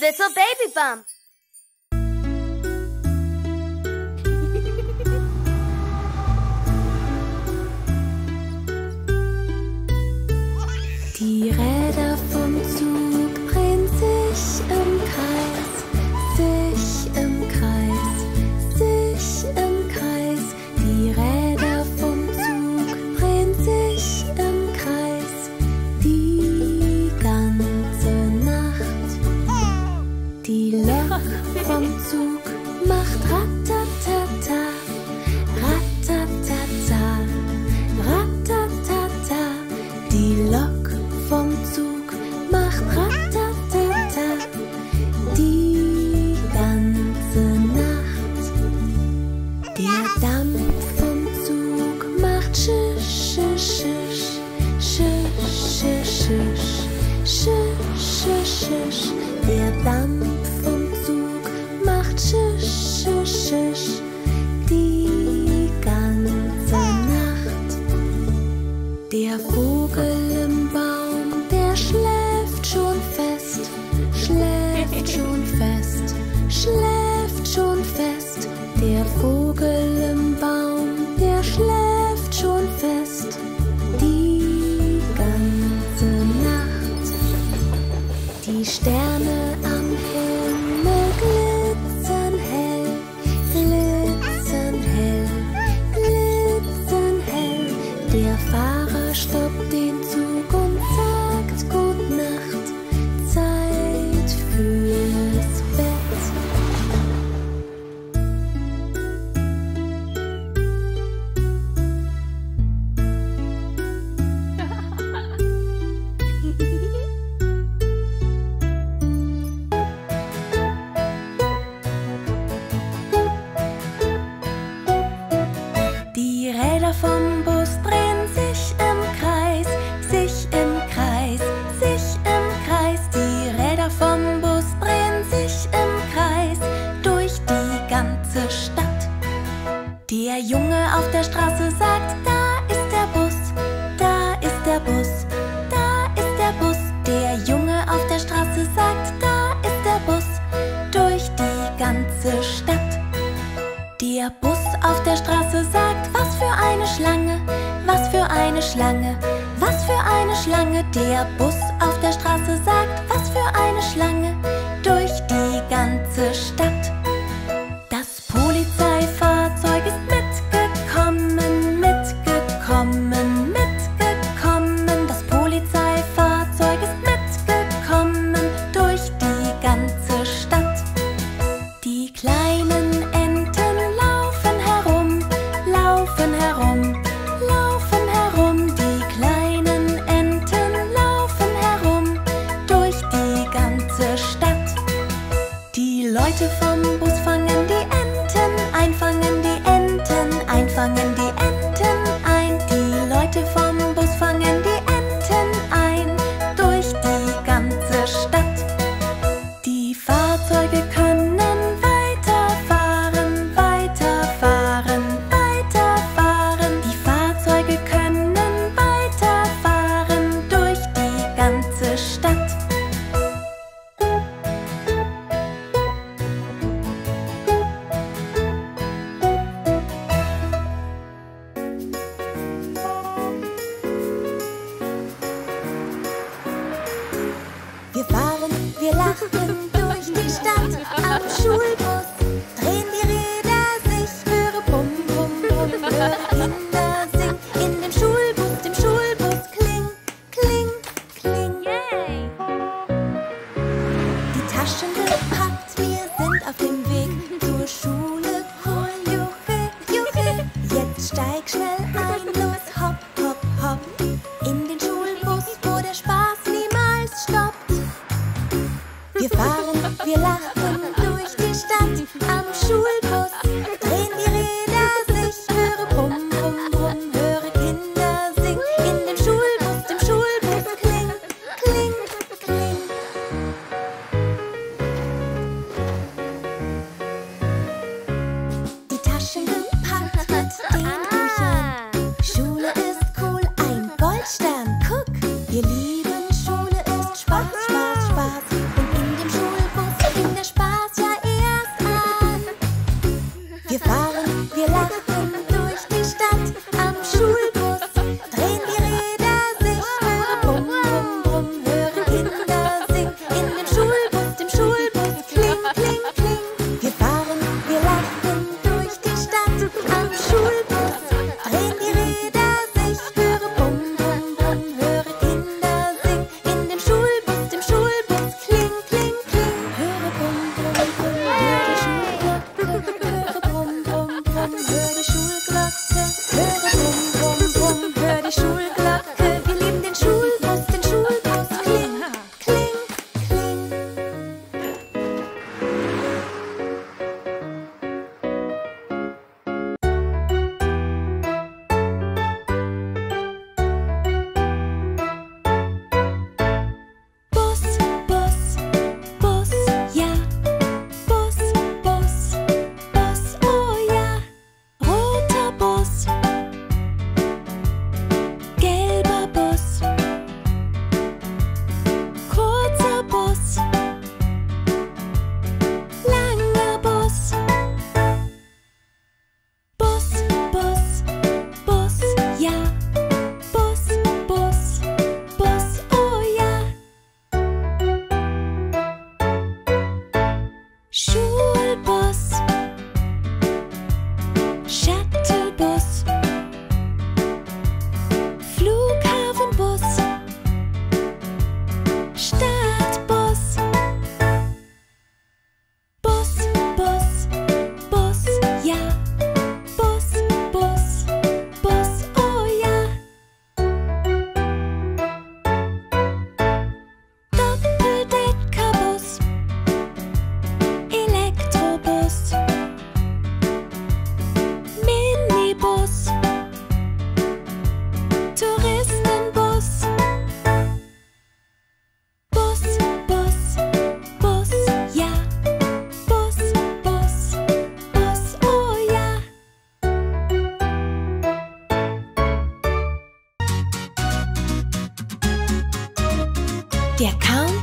Little baby bump.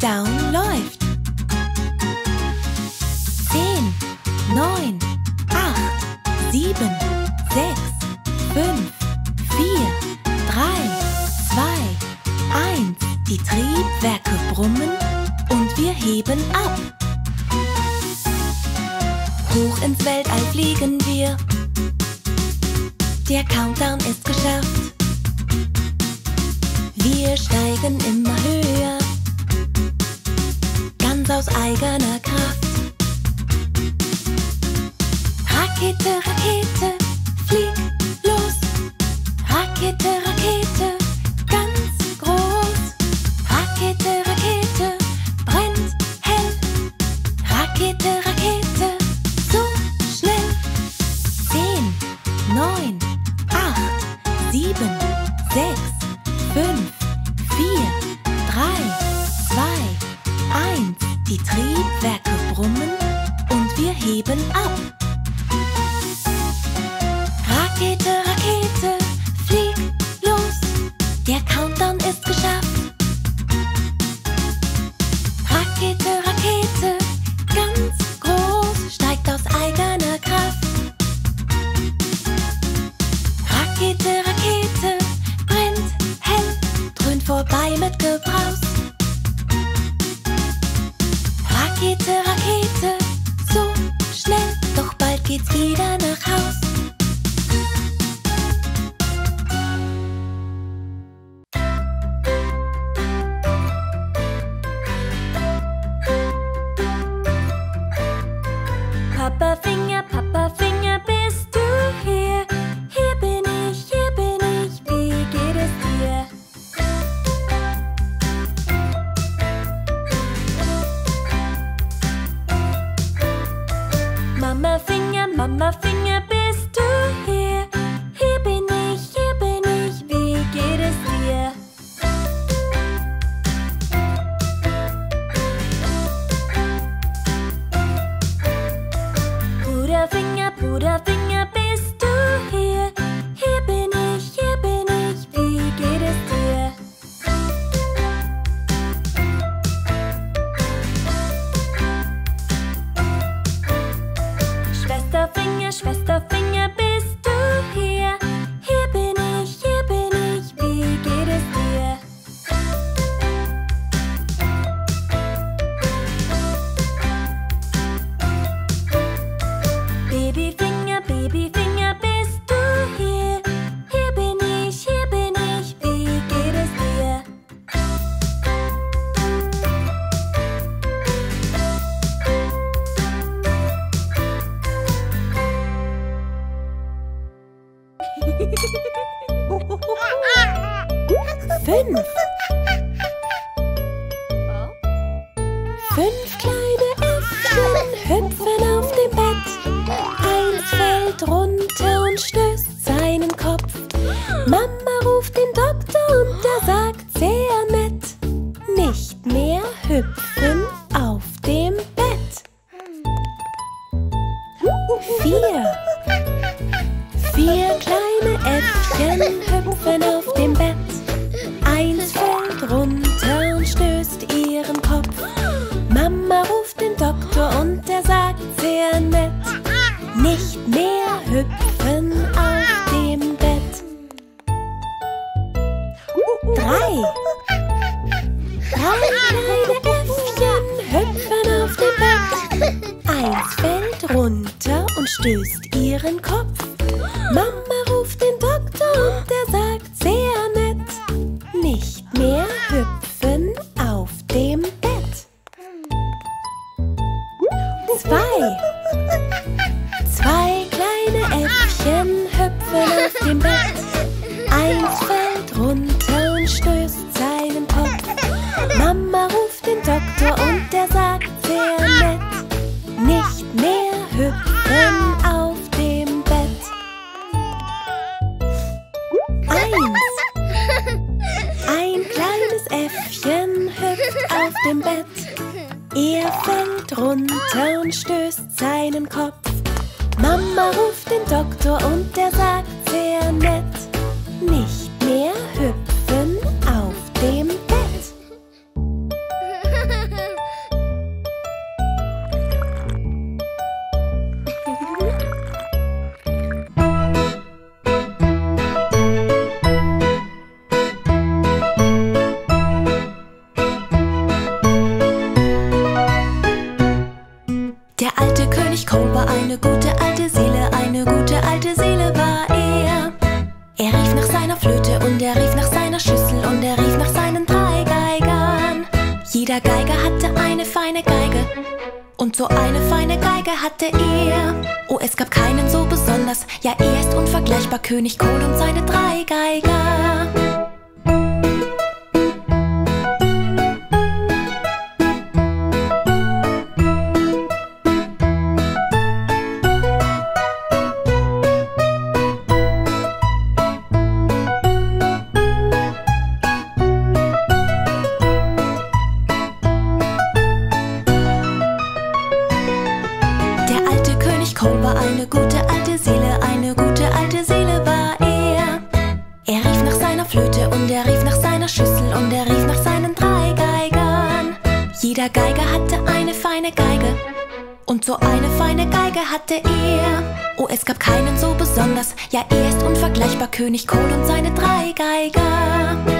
Down läuft. 10, 9, 8, 7, 6, 5, 4, 3, 2, 1. Die Triebwerke brummen und wir heben ab. Hoch ins Weltall fliegen wir. Der Countdown ist geschafft. Wir steigen immer höher aus eigener Kraft. Rakete, Rakete, flieg los. Rakete, Rakete, ganz groß. Rakete, Rakete, brennt hell. Rakete, Rakete, so schnell. Zehn, neun, acht, sieben, sechs, fünf, vier, drei. 1. Die Triebwerke brummen und wir heben ab. Rakete, Rakete, flieg los. Der Countdown ist geschafft. baby auf dem Bett. Er fällt runter und stößt seinen Kopf. Mama ruft den Doktor und der sagt sehr nett. Nicht mehr König Kohl und seine drei Geiger. ja erst unvergleichbar König Kohl und seine drei Geiger.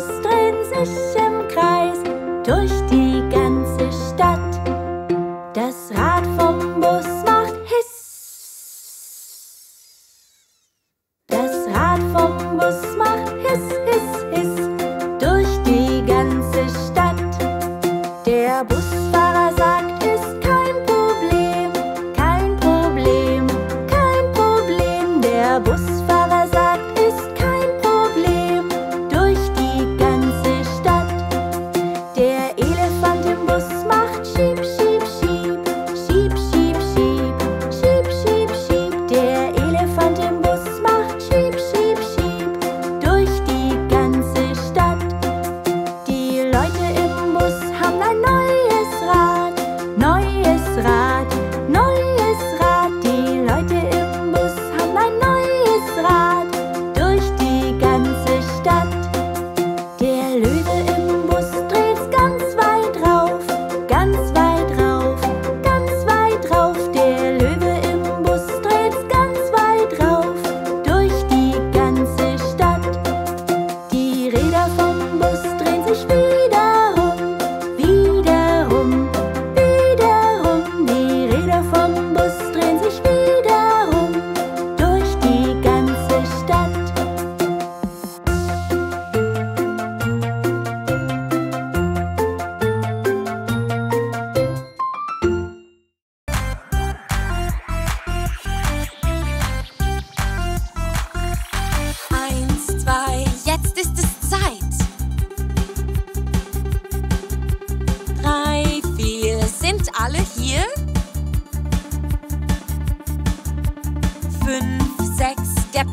strings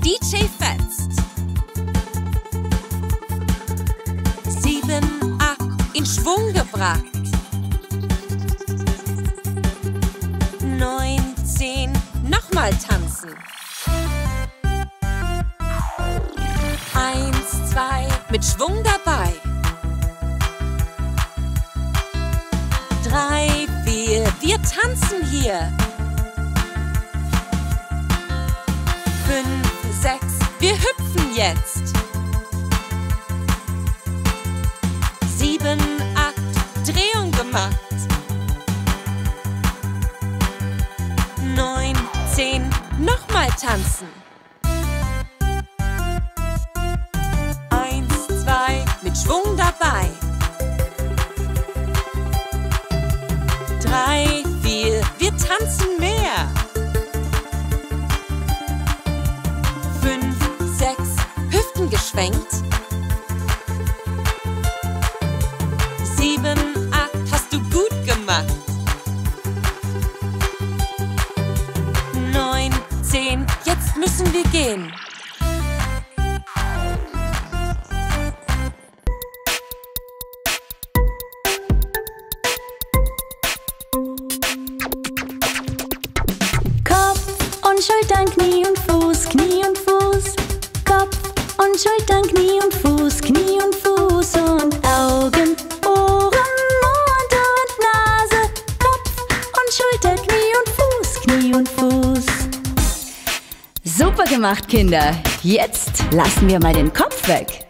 DJ fetzt. Sieben, acht, in Schwung gebracht. Neun, zehn, nochmal tanzen. Eins, zwei, mit Schwung dabei. Drei, vier, wir tanzen hier. Jetzt. Sieben, acht, Drehung gemacht. Neun, zehn, nochmal tanzen. Eins, zwei, mit Schwung dabei. Drei, vier, wir tanzen mehr. Kinder. Jetzt lassen wir mal den Kopf weg.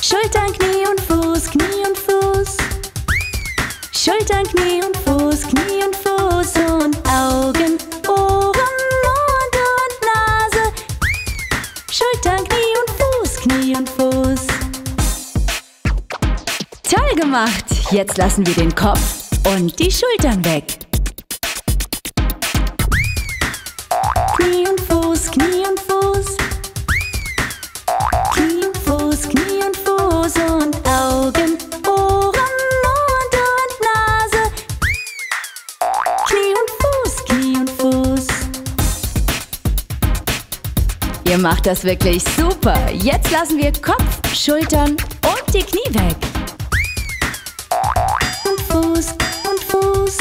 Schultern, Knie und Fuß, Knie und Fuß. Schultern, Knie und Fuß, Knie und Fuß und Augen, Ohren, Mund und Nase. Schultern, Knie und Fuß, Knie und Fuß. Toll gemacht. Jetzt lassen wir den Kopf und die Schultern weg. Macht das wirklich super. Jetzt lassen wir Kopf, Schultern und die Knie weg. und Fuß und Fuß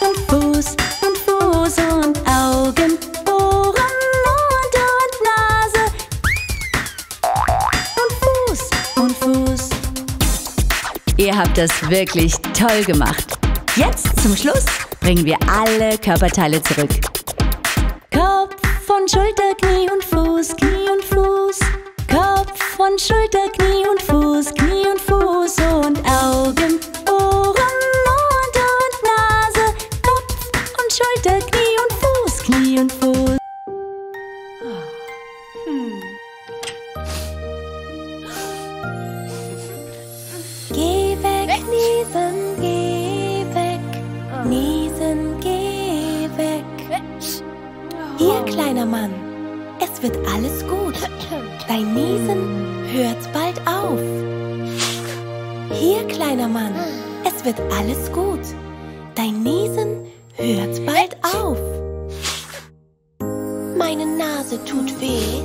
und Fuß und Fuß und Augen, Ohren, Mund und Nase und Fuß und Fuß. Ihr habt das wirklich toll gemacht. Jetzt zum Schluss bringen wir alle Körperteile zurück. Und Schulter, Knie und Fuß, Knie und Fuß. Kopf und Schulter, Knie und Fuß, Knie und Fuß und Augen, kleiner Mann, es wird alles gut. Dein Niesen hört bald auf. Meine Nase tut weh,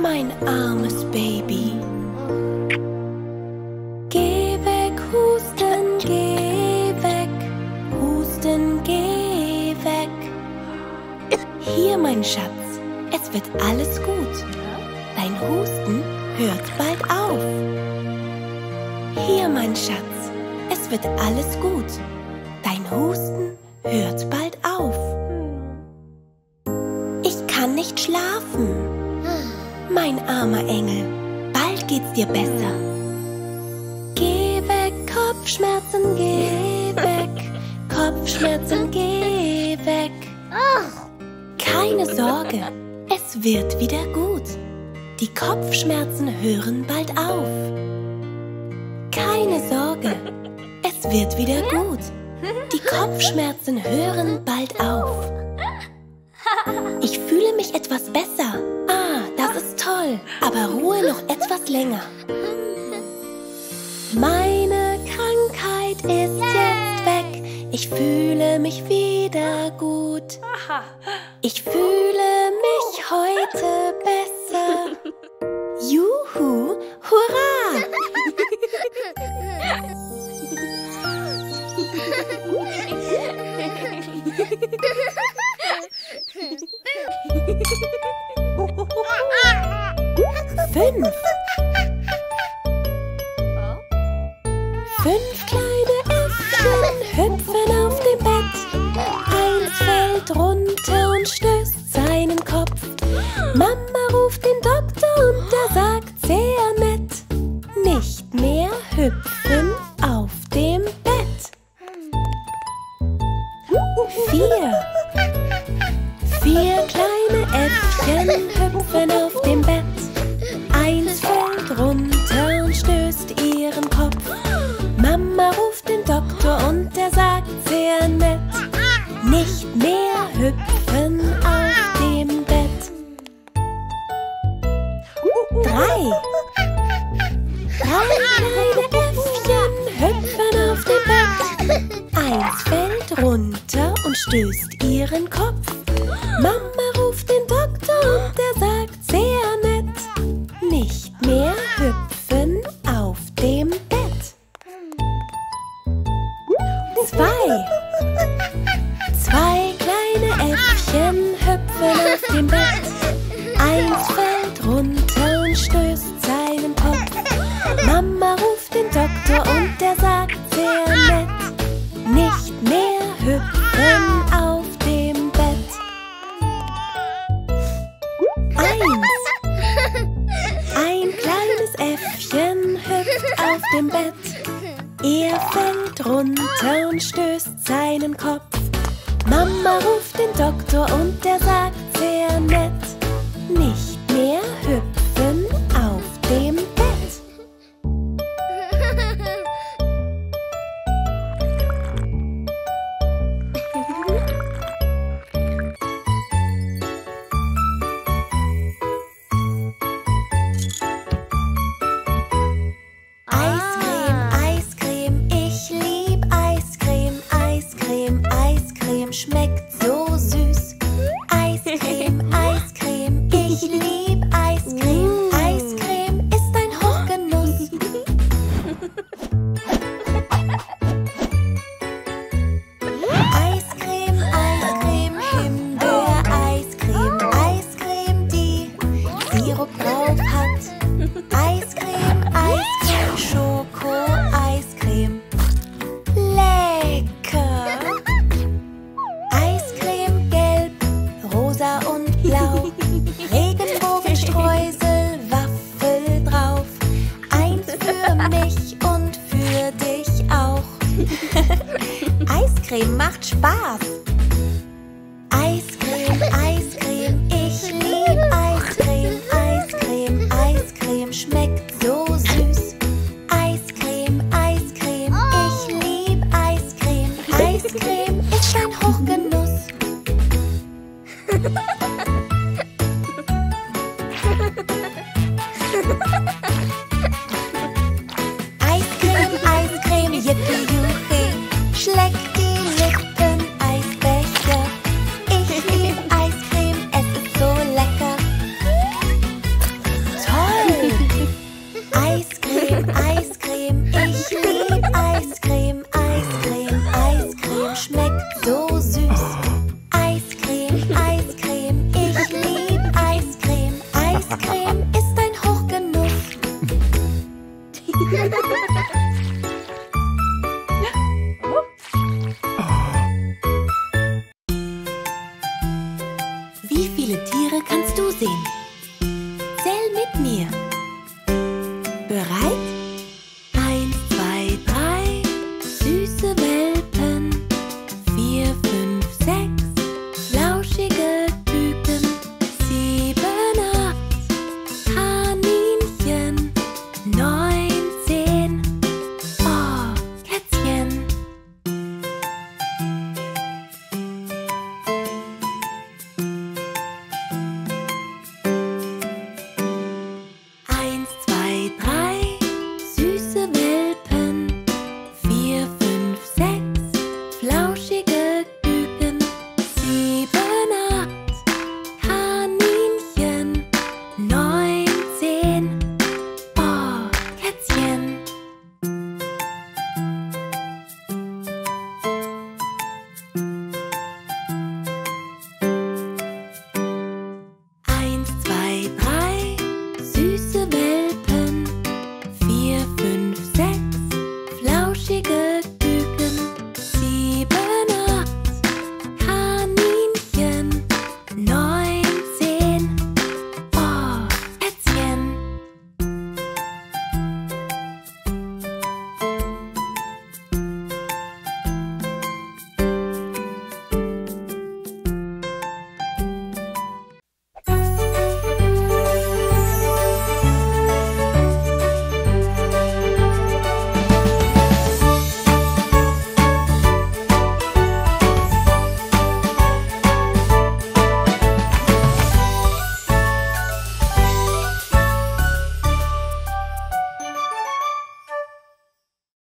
mein armes Baby. Geh weg, Husten, geh weg, Husten, geh weg. Hier, mein Schatz, es wird alles gut. Dein Husten hört bald auf. Mein Schatz, es wird alles gut. Dein Husten hört bald auf. Ich kann nicht schlafen. Mein armer Engel, bald geht's dir besser. Geh weg, Kopfschmerzen, geh weg. Kopfschmerzen, geh weg. Keine Sorge, es wird wieder gut. Die Kopfschmerzen hören bald auf. Keine Sorge, es wird wieder gut. Die Kopfschmerzen hören bald auf. Ich fühle mich etwas besser. Ah, das ist toll. Aber ruhe noch etwas länger. Meine Krankheit ist jetzt weg. Ich fühle mich wieder gut. Ich fühle mich heute besser. Fünf. Fünf kleine Äpfel hüpfen auf dem Bett. Eins fällt runter.